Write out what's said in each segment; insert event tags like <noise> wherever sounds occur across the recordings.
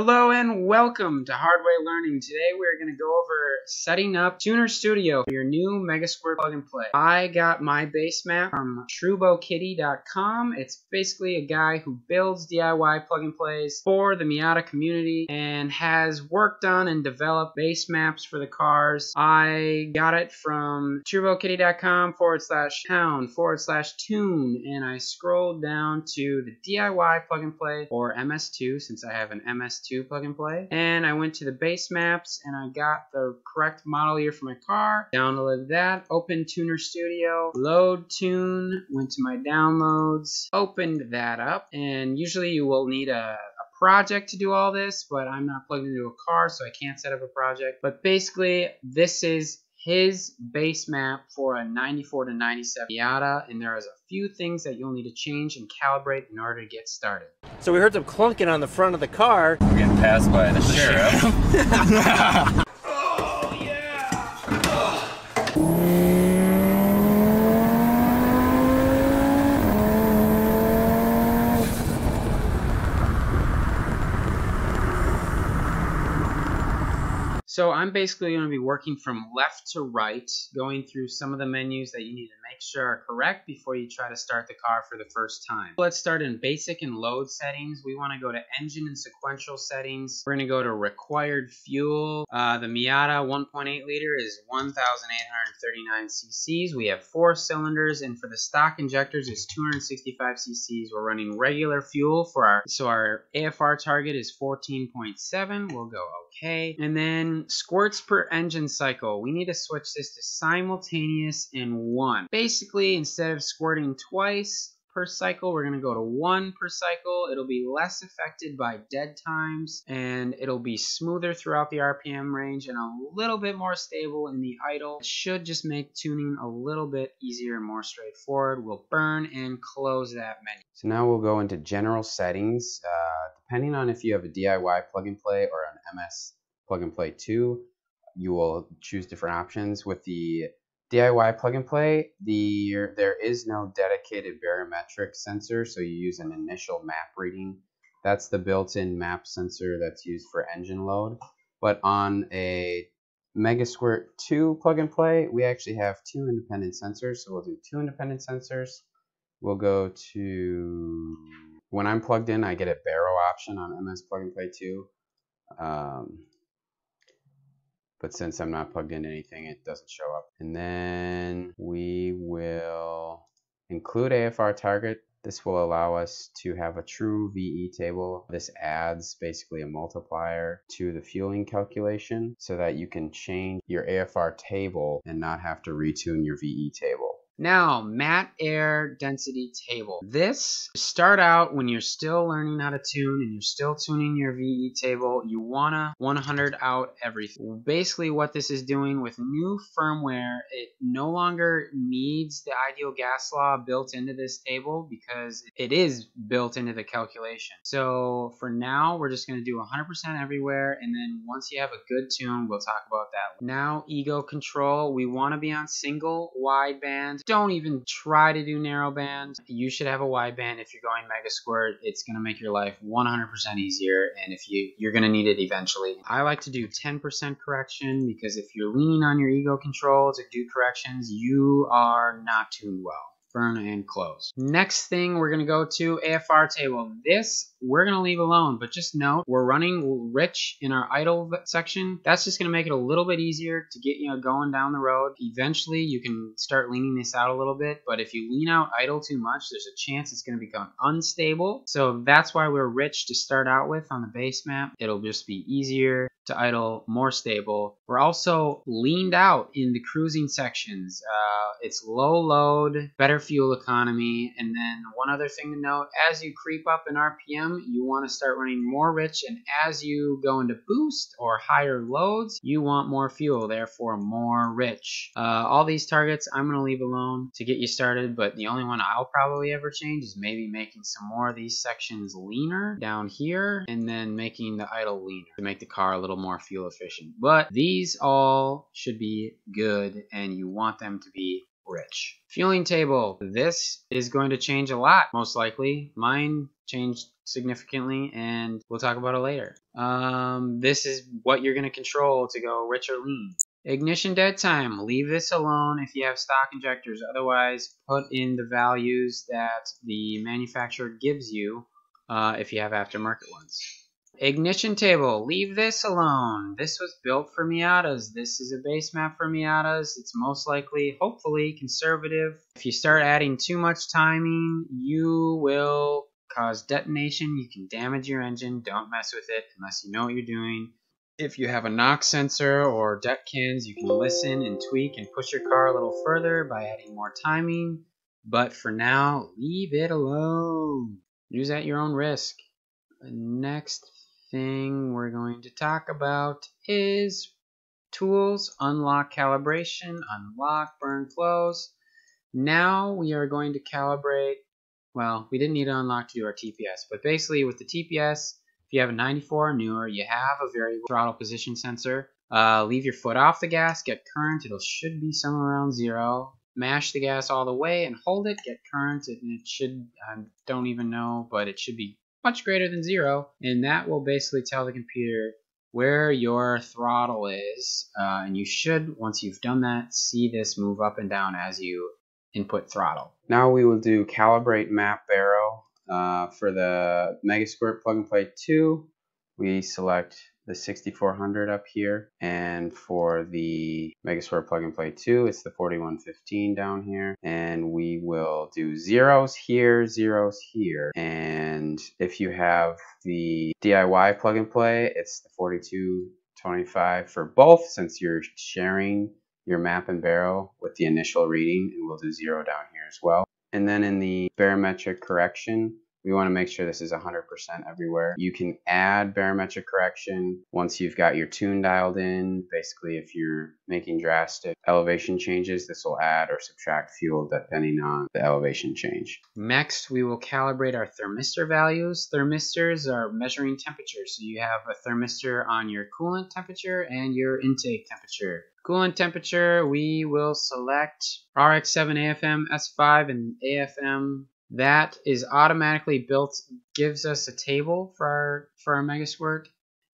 Hello and welcome to Hardway Learning. Today we're going to go over setting up Tuner Studio for your new Megasquirt plug and play. I got my base map from TruboKitty.com. It's basically a guy who builds DIY plug and plays for the Miata community and has worked on and developed base maps for the cars. I got it from TruboKitty.com forward slash town forward slash tune and I scrolled down to the DIY plug and play or MS2 since I have an MS2 plug and play. And I went to the base maps and I got the correct model year for my car. Downloaded that, opened Tuner Studio, load tune, went to my downloads, opened that up, and usually you will need a, a project to do all this, but I'm not plugged into a car, so I can't set up a project. But basically, this is his base map for a 94 to 97 Miata, and there is a few things that you'll need to change and calibrate in order to get started. So we heard some clunking on the front of the car. We're getting passed by the sheriff. <laughs> Oh, so I'm basically going to be working from left to right, going through some of the menus that you need to make sure are correct before you try to start the car for the first time. Let's start in basic and load settings. We want to go to engine and sequential settings. We're going to go to required fuel. Uh, the Miata 1.8 liter is 1,839 cc's. We have four cylinders, and for the stock injectors is 265 cc's. We're running regular fuel for our so our AFR target is 14.7. We'll go okay, and then squirts per engine cycle. We need to switch this to simultaneous in one. Basically, instead of squirting twice per cycle, we're going to go to one per cycle. It'll be less affected by dead times and it'll be smoother throughout the RPM range and a little bit more stable in the idle. It should just make tuning a little bit easier and more straightforward. We'll burn and close that menu. So now we'll go into general settings. Uh, depending on if you have a DIY plug and play or an MS plug and play 2, you will choose different options. With the DIY plug and play, the there is no dedicated barometric sensor, so you use an initial map reading. That's the built-in map sensor that's used for engine load. But on a Megasquirt 2 plug and play, we actually have two independent sensors, so we'll do two independent sensors. We'll go to when I'm plugged in, I get a baro option on MS Plug and Play 2. Um, but since I'm not plugged into anything, it doesn't show up. And then we will include AFR target. This will allow us to have a true VE table. This adds basically a multiplier to the fueling calculation so that you can change your AFR table and not have to retune your VE table. Now, MAT air density table. This, start out when you're still learning how to tune and you're still tuning your VE table, you wanna 100 out everything. Basically what this is doing with new firmware, it no longer needs the ideal gas law built into this table because it is built into the calculation. So for now, we're just gonna do 100% everywhere and then once you have a good tune, we'll talk about that. Now, ego control, we wanna be on single wideband don't even try to do narrow narrowband. You should have a wideband if you're going Megasquirt. It's going to make your life 100% easier, and if you you're going to need it eventually. I like to do 10% correction because if you're leaning on your ego control to do corrections, you are not tuned well burn and close. Next thing we're going to go to AFR table. This we're going to leave alone, but just note we're running rich in our idle section. That's just going to make it a little bit easier to get you know going down the road. Eventually you can start leaning this out a little bit, but if you lean out idle too much, there's a chance it's going to become unstable. So that's why we're rich to start out with on the base map. It'll just be easier to idle, more stable. We're also leaned out in the cruising sections. Uh, it's low load, better fuel economy, and then one other thing to note, as you creep up in RPM, you want to start running more rich, and as you go into boost or higher loads, you want more fuel, therefore more rich. Uh, all these targets I'm going to leave alone to get you started, but the only one I'll probably ever change is maybe making some more of these sections leaner down here, and then making the idle leaner to make the car a little more fuel efficient. But these all should be good and you want them to be rich. Fueling table. This is going to change a lot, most likely. Mine changed significantly, and we'll talk about it later. Um, this is what you're going to control to go rich or lean. Ignition dead time. Leave this alone if you have stock injectors. Otherwise, put in the values that the manufacturer gives you uh, if you have aftermarket ones. Ignition table. Leave this alone. This was built for Miatas. This is a base map for Miatas. It's most likely, hopefully, conservative. If you start adding too much timing, you will cause detonation. You can damage your engine. Don't mess with it unless you know what you're doing. If you have a knock sensor or det cans, you can listen and tweak and push your car a little further by adding more timing. But for now, leave it alone. Use at your own risk. Next thing we're going to talk about is tools, unlock calibration, unlock burn flows. Now we are going to calibrate, well, we didn't need to unlock to do our TPS, but basically with the TPS, if you have a 94 or newer, you have a variable throttle position sensor. Uh, leave your foot off the gas, get current, it should be somewhere around zero. Mash the gas all the way and hold it, get current, and it should, I don't even know, but it should be much greater than zero, and that will basically tell the computer where your throttle is, uh, and you should, once you've done that, see this move up and down as you input throttle. Now we will do calibrate map baro. Uh, for the Megasquirt plug and play 2, we select the 6400 up here. And for the Megasquirt plug and play 2, it's the 4115 down here. And we will do zeros here, zeros here. And if you have the DIY plug and play, it's the 4225 for both since you're sharing your map and baro with the initial reading and we'll do zero down here as well. And then in the barometric correction, we want to make sure this is 100% everywhere. You can add barometric correction once you've got your tune dialed in. Basically, if you're making drastic elevation changes, this will add or subtract fuel depending on the elevation change. Next, we will calibrate our thermistor values. Thermistors are measuring temperature, so you have a thermistor on your coolant temperature and your intake temperature. Coolant temperature, we will select RX7 AFM S5 and AFM that is automatically built gives us a table for our for our megasquirt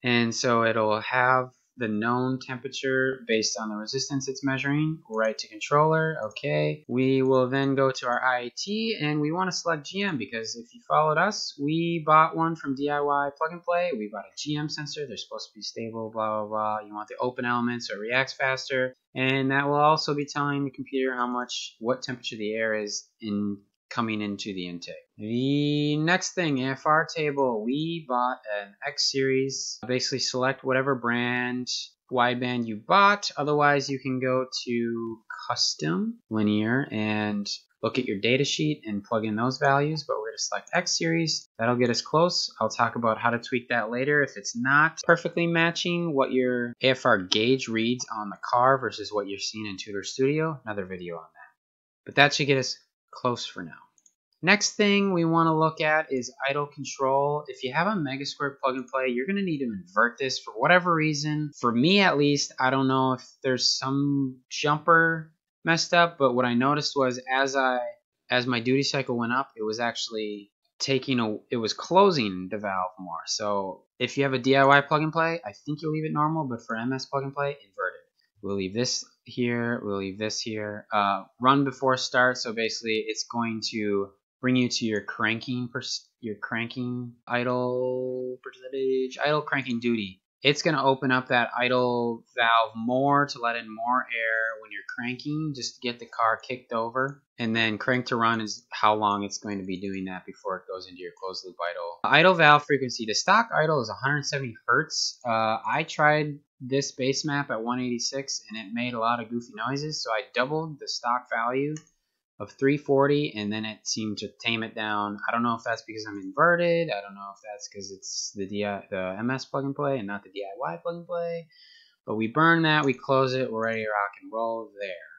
and so it'll have the known temperature based on the resistance it's measuring right to controller okay. We will then go to our IAT and we want to select GM because if you followed us we bought one from DIY plug and play. We bought a GM sensor. They're supposed to be stable blah blah blah. You want the open element so it reacts faster. And that will also be telling the computer how much what temperature the air is in coming into the intake. The next thing, AFR table, we bought an X series. Basically select whatever brand wideband you bought. Otherwise, you can go to custom linear and look at your data sheet and plug in those values, but we're going to select X series. That'll get us close. I'll talk about how to tweak that later. If it's not perfectly matching what your AFR gauge reads on the car versus what you're seeing in Tuner Studio, another video on that. But that should get us close for now. Next thing we want to look at is idle control. If you have a Megasquirt plug and play, you're going to need to invert this for whatever reason. For me at least, I don't know if there's some jumper messed up, but what I noticed was as I as my duty cycle went up, it was actually taking a it was closing the valve more. So if you have a DIY plug and play, I think you'll leave it normal, but for MS plug and play, invert it. We'll leave this here, we'll leave this here. Uh, run before start, so basically it's going to bring you to your cranking your cranking idle percentage idle cranking duty. It's going to open up that idle valve more to let in more air when you're cranking just to get the car kicked over. And then crank to run is how long it's going to be doing that before it goes into your closed loop idle. Idle valve frequency the stock idle is 170 hertz. Uh, i tried this base map at 186 and it made a lot of goofy noises so i doubled the stock value of 340 and then it seemed to tame it down. I don't know if that's because I'm inverted. I don't know if that's because it's the DI, the MS plug and play and not the DIY plug and play. But we burn that, we close it, we're ready to rock and roll there.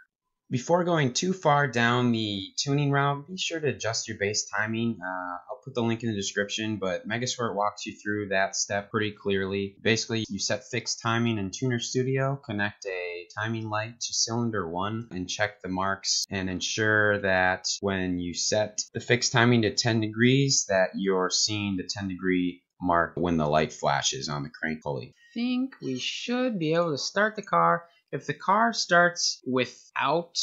Before going too far down the tuning route, be sure to adjust your base timing. Uh, I'll put the link in the description, but Megasquirt walks you through that step pretty clearly. Basically, you set fixed timing in Tuner Studio, connect a timing light to cylinder 1, and check the marks and ensure that when you set the fixed timing to 10 degrees that you're seeing the 10 degree mark when the light flashes on the crank pulley. I think we should be able to start the car if the car starts without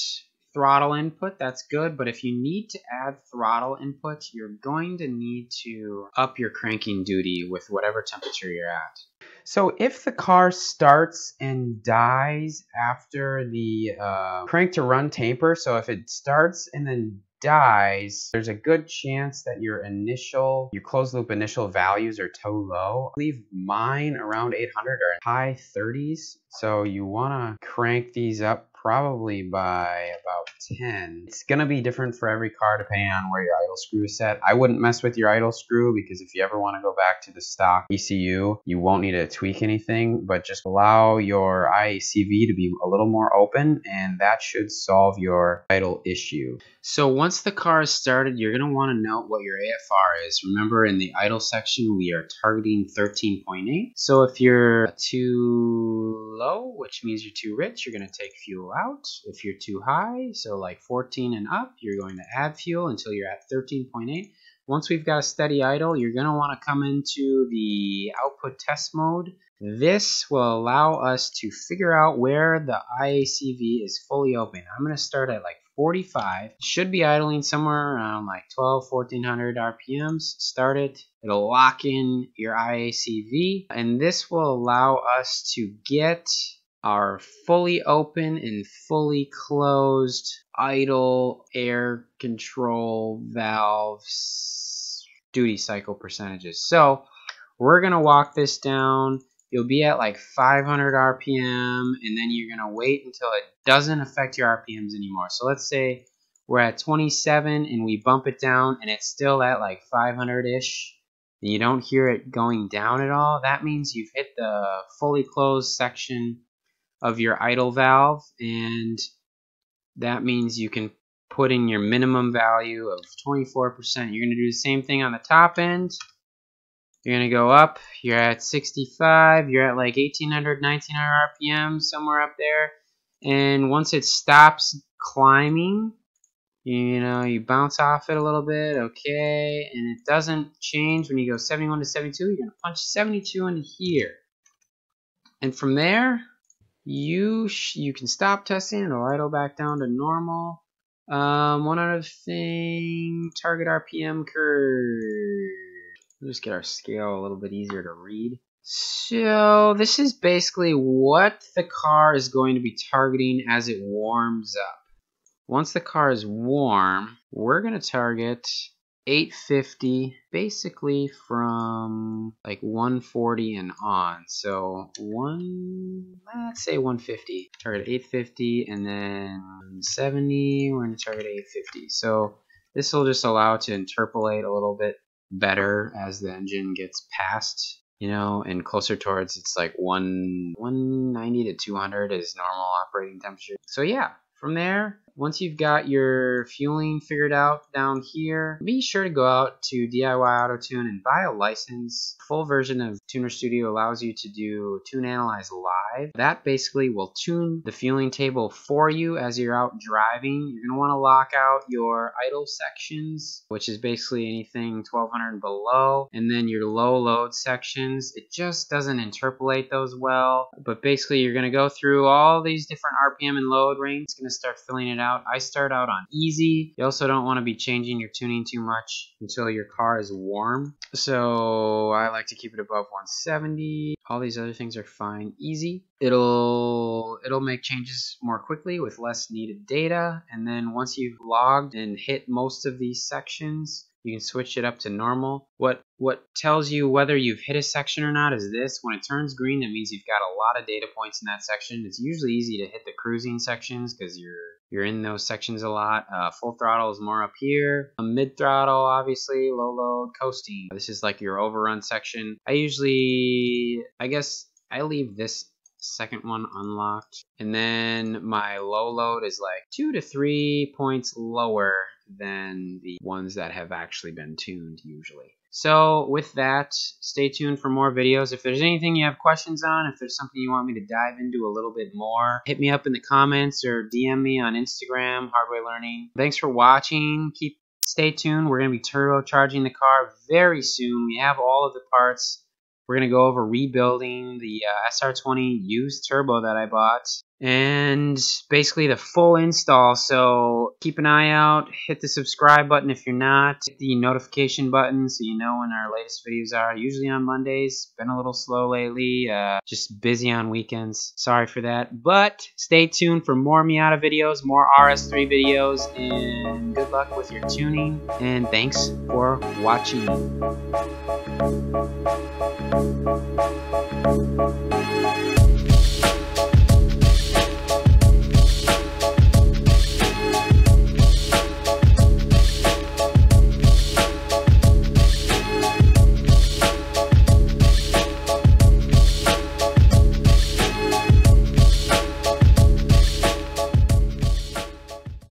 throttle input, that's good, but if you need to add throttle input, you're going to need to up your cranking duty with whatever temperature you're at. So if the car starts and dies after the uh, crank to run taper, so if it starts and then dies, there's a good chance that your initial, your closed loop initial values are too low. I believe mine around 800 are high 30s. So you want to crank these up probably by about 10. It's going to be different for every car depending on where your idle screw is set. I wouldn't mess with your idle screw because if you ever want to go back to the stock ECU, you won't need to tweak anything, but just allow your IACV to be a little more open and that should solve your idle issue. So once the car is started, you're going to want to note what your AFR is. Remember in the idle section, we are targeting 13.8. So if you're too low, which means you're too rich, you're going to take fuel out. If you're too high, so like 14 and up, you're going to add fuel until you're at 13.8. Once we've got a steady idle, you're going to want to come into the output test mode. This will allow us to figure out where the IACV is fully open. I'm going to start at like 45. Should be idling somewhere around like 12, 1400 RPMs. Start it. It'll lock in your IACV and this will allow us to get our fully open and fully closed idle air control valves duty cycle percentages. So we're going to walk this down. You'll be at like 500 RPM and then you're going to wait until it doesn't affect your RPMs anymore. So let's say we're at 27 and we bump it down and it's still at like 500-ish and you don't hear it going down at all. That means you've hit the fully closed section of your idle valve and that means you can put in your minimum value of 24%. You're going to do the same thing on the top end. You're going to go up. You're at 65. You're at like 1800, 1900 RPM, somewhere up there. And once it stops climbing, you know, you bounce off it a little bit, okay, and it doesn't change when you go 71 to 72. You're going to punch 72 into here. And from there, you you can stop testing. It'll idle back down to normal. Um, one other thing, target RPM curve. We'll just get our scale a little bit easier to read. So this is basically what the car is going to be targeting as it warms up. Once the car is warm, we're going to target 850 basically from like 140 and on. So one let's say 150 target 850 and then 70 we're going to target 850 so this will just allow to interpolate a little bit better as the engine gets past you know and closer towards it's like 1 190 to 200 is normal operating temperature. So yeah from there once you've got your fueling figured out down here, be sure to go out to DIY Auto Tune and buy a license. Full version of Tuner Studio allows you to do Tune Analyze Live. That basically will tune the fueling table for you as you're out driving. You're going to want to lock out your idle sections, which is basically anything 1200 and below, and then your low load sections. It just doesn't interpolate those well, but basically you're going to go through all these different RPM and load range. It's going to start filling it out. I start out on easy. You also don't want to be changing your tuning too much until your car is warm. So I like to keep it above 170. All these other things are fine. Easy. It'll it'll make changes more quickly with less needed data. And then once you've logged and hit most of these sections, you can switch it up to normal. What what tells you whether you've hit a section or not is this. When it turns green, that means you've got a lot of data points in that section. It's usually easy to hit the cruising sections because you're you're in those sections a lot. Uh, full throttle is more up here. A mid throttle, obviously, low load, coasting. This is like your overrun section. I usually, I guess, I leave this second one unlocked. And then my low load is like two to three points lower than the ones that have actually been tuned usually. So with that, stay tuned for more videos. If there's anything you have questions on, if there's something you want me to dive into a little bit more, hit me up in the comments or DM me on Instagram, Hardway Learning. Thanks for watching. Keep stay tuned. We're going to be turbocharging the car very soon. We have all of the parts. We're going to go over rebuilding the uh, SR20 used turbo that I bought and basically the full install. So keep an eye out. Hit the subscribe button if you're not. Hit the notification button so you know when our latest videos are. Usually on Mondays. Been a little slow lately. Uh, just busy on weekends. Sorry for that. But stay tuned for more Miata videos, more RS3 videos, and good luck with your tuning. And thanks for watching.